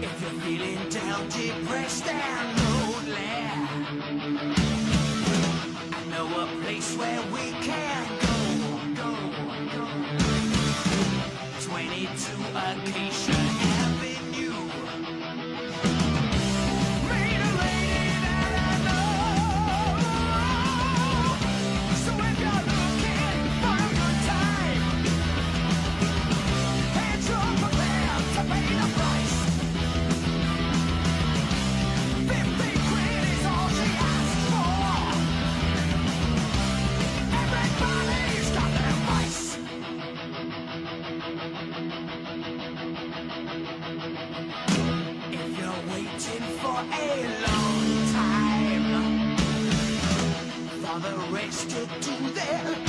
If you're feeling down, depressed and lonely, rich to do their